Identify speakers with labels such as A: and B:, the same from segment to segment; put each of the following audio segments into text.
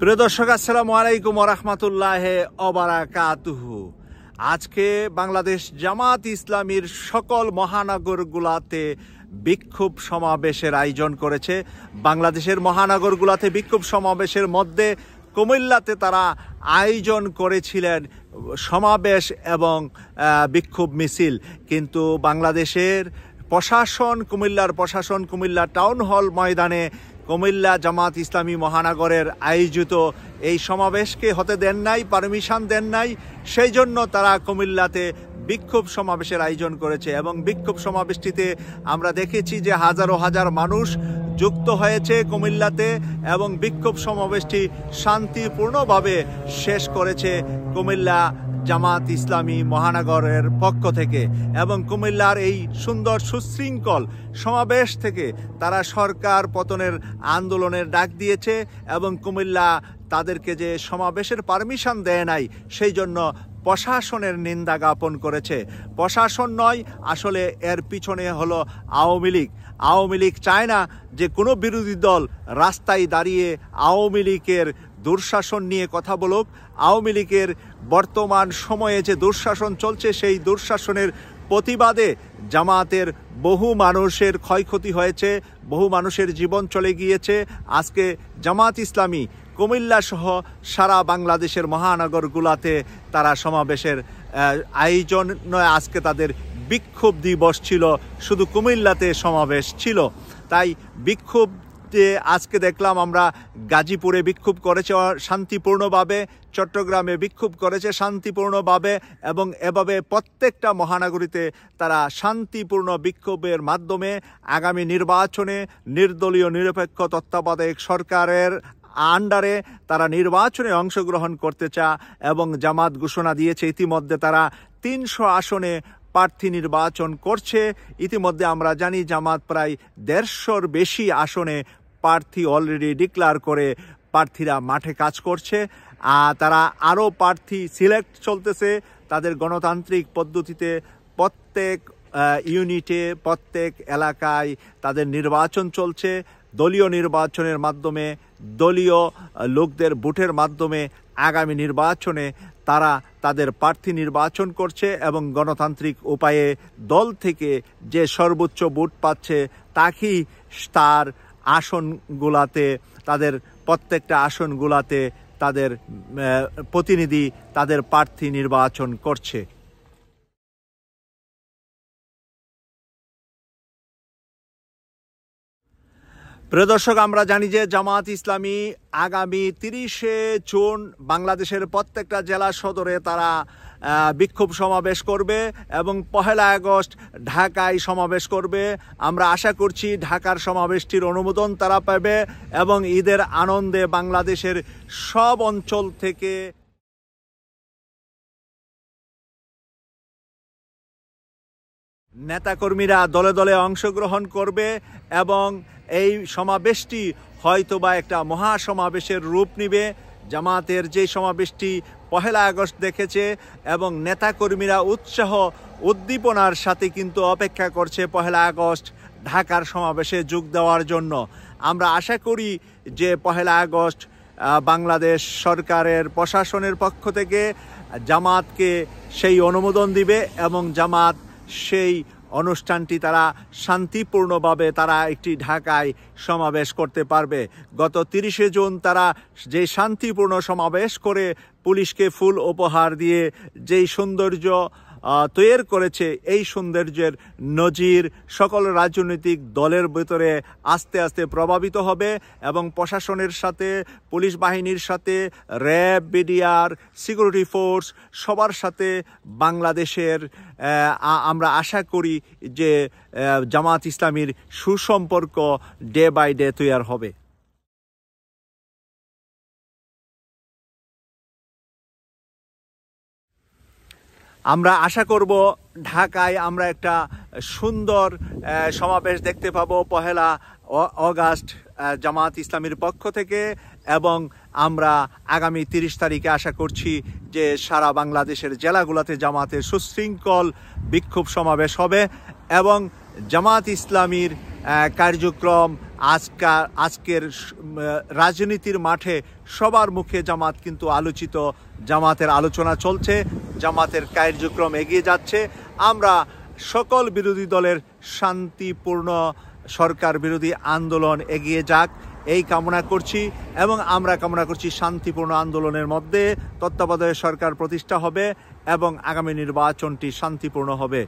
A: প্রিয় দর্শক, আসসালামু আলাইকুম রহমতুল্লাহ অবারাকাতুহু আজকে বাংলাদেশ জামাত ইসলামীর সকল মহানগরগুলাতে বিক্ষোভ সমাবেশের আয়োজন করেছে। বাংলাদেশের মহানগরগুলাতে বিক্ষোভ সমাবেশের মধ্যে কুমিল্লাতে তারা আয়োজন করেছিলেন সমাবেশ এবং বিক্ষোভ মিছিল। কিন্তু বাংলাদেশের প্রশাসন, কুমিল্লার প্রশাসন কুমিল্লা টাউন হল ময়দানে কুমিল্লা জামাত ইসলামী মহানগরের আয়োজিত এই সমাবেশকে হতে দেন নাই, পারমিশন দেন নাই, সেই জন্য তারা কুমিল্লাতে বিক্ষোভ সমাবেশের আয়োজন করেছে এবং বিক্ষোভ সমাবেশটিতে আমরা দেখেছি যে হাজারো হাজার মানুষ যুক্ত হয়েছে কুমিল্লাতে এবং বিক্ষোভ সমাবেশটি শান্তিপূর্ণভাবে শেষ করেছে কুমিল্লা জামাত ইসলামী মহানগরের পক্ষ থেকে এবং কুমিল্লার এই সুন্দর সুশৃঙ্খল সমাবেশ থেকে তারা সরকার পতনের আন্দোলনের ডাক দিয়েছে এবং কুমিল্লা তাদেরকে যে সমাবেশের পারমিশন দেয় নাই, সেই জন্য প্রশাসনের নিন্দা জ্ঞাপন করেছে। প্রশাসন নয়, আসলে এর পিছনে হলো আওয়ামী লীগ। আওয়ামী লীগ চায় না যে কোনো বিরোধী দল রাস্তায় দাঁড়িয়ে আওয়ামী লীগের দুঃশাসন নিয়ে কথা বলুক। আওয়ামী লীগের বর্তমান সময়ে যে দুঃশাসন চলছে, সেই দুঃশাসনের প্রতিবাদে জামাতের বহু মানুষের ক্ষয়ক্ষতি হয়েছে, বহু মানুষের জীবন চলে গিয়েছে। আজকে জামাত ইসলামী কুমিল্লা সহ সারা বাংলাদেশের মহানগরগুলাতে তারা সমাবেশের আয়োজন নয়, আজকে তাদের বিক্ষোভ দিবস ছিল। শুধু কুমিল্লাতে সমাবেশ ছিল। তাই বিক্ষোভ আজকে দেখলাম আমরা গাজীপুরে বিক্ষোভ করেছে শান্তিপূর্ণভাবে, চট্টগ্রামে বিক্ষোভ করেছে শান্তিপূর্ণভাবে এবং এভাবে প্রত্যেকটা মহানগরীতে তারা শান্তিপূর্ণ বিক্ষোভের মাধ্যমে আগামী নির্বাচনে নির্দলীয় নিরপেক্ষ তত্ত্বাবধায়ক সরকারের আন্ডারে তারা নির্বাচনে অংশগ্রহণ করতে চা এবং জামাত ঘোষণা দিয়েছে, ইতিমধ্যে তারা তিনশো আসনে প্রার্থী নির্বাচন করছে। ইতিমধ্যে আমরা জানি জামাত প্রায় দেড়শোর বেশি আসনে প্রার্থী অলরেডি ডিক্লার করে প্রার্থীরা মাঠে কাজ করছে। আর তারা আরও প্রার্থী সিলেক্ট চলতেছে। তাদের গণতান্ত্রিক পদ্ধতিতে প্রত্যেক ইউনিটে প্রত্যেক এলাকায় তাদের নির্বাচন চলছে। দলীয় নির্বাচনের মাধ্যমে, দলীয় লোকদের ভোটের মাধ্যমে আগামী নির্বাচনে তারা তাদের প্রার্থী নির্বাচন করছে এবং গণতান্ত্রিক উপায়ে দল থেকে যে সর্বোচ্চ ভোট পাচ্ছে তাকেই তার আসনগুলাতে, তাদের প্রত্যেকটা আসনগুলাতে তাদের প্রতিনিধি তাদের প্রার্থী নির্বাচন করছে। প্রিয় দর্শক, আমরা জানি যে জামাত ইসলামী আগামী তিরিশে জুন বাংলাদেশের প্রত্যেকটা জেলা সদরে তারা বিক্ষোভ সমাবেশ করবে এবং পহেলা আগস্ট ঢাকায় সমাবেশ করবে। আমরা আশা করছি ঢাকার সমাবেশটির অনুমোদন তারা পাবে এবং ঈদের আনন্দে বাংলাদেশের সব অঞ্চল থেকে নেতাকর্মীরা দলে দলে অংশগ্রহণ করবে এবং এই সমাবেশটি হয়তোবা একটা মহা সমাবেশের রূপ নিবে। জামাতের যে সমাবেশটি পহেলা আগস্ট দেখেছে এবং নেতাকর্মীরা উৎসাহ, উদ্দীপনার সাথে কিন্তু অপেক্ষা করছে পহেলা আগস্ট ঢাকার সমাবেশে যোগ দেওয়ার জন্য। আমরা আশা করি যে পহেলা আগস্ট বাংলাদেশ সরকারের প্রশাসনের পক্ষ থেকে জামাতকে সেই অনুমোদন দিবে এবং জামাত সেই অনুষ্ঠানটি তারা শান্তিপূর্ণভাবে তারা একটি ঢাকায় সমাবেশ করতে পারবে। গত তিরিশে জুন তারা যে শান্তিপূর্ণ সমাবেশ করে পুলিশকে ফুল উপহার দিয়ে, যেই সৌন্দর্য তৈরি করেছে এই সৌন্দর্যের নজির সকল রাজনৈতিক দলের ভিতরে আস্তে আস্তে প্রভাবিত হবে এবং প্রশাসনের সাথে, পুলিশ বাহিনীর সাথে, র্যাব, বিডিআর, সিকিউরিটি ফোর্স সবার সাথে বাংলাদেশের আমরা আশা করি যে জামাত ইসলামীর সুসম্পর্ক ডে বাই ডে তৈরি হবে। আমরা আশা করব ঢাকায় আমরা একটা সুন্দর সমাবেশ দেখতে পাবো পহেলা অগাস্ট জামাত ইসলামীর পক্ষ থেকে এবং আমরা আগামী তিরিশ তারিখে আশা করছি যে সারা বাংলাদেশের জেলাগুলোতে জামাতের সুশৃঙ্খল বিক্ষোভ সমাবেশ হবে এবং জামাত ইসলামীর কার্যক্রম আজকার আজকের রাজনীতির মাঠে সবার মুখে জামাত কিন্তু আলোচিত। জামাতের আলোচনা চলছে। জামাতের কার্যক্রম এগিয়ে যাচ্ছে। আমরা সকল বিরোধী দলের শান্তিপূর্ণ সরকার বিরোধী আন্দোলন এগিয়ে যাক, এই কামনা করছি এবং আমরা কামনা করছি শান্তিপূর্ণ আন্দোলনের মধ্যে তত্ত্বাবধায়ক সরকার প্রতিষ্ঠা হবে এবং আগামী নির্বাচনটি শান্তিপূর্ণ হবে।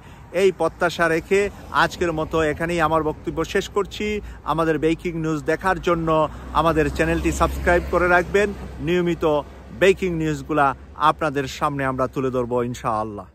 A: এই প্রত্যাশা রেখে আজকের মতো এখানেই আমার বক্তব্য শেষ করছি। আমাদের বেকিং নিউজ দেখার জন্য আমাদের চ্যানেলটি সাবস্ক্রাইব করে রাখবেন। নিয়মিত বেকিং নিউজগুলা আপনাদের সামনে আমরা তুলে ধরবো ইনশাআল্লাহ।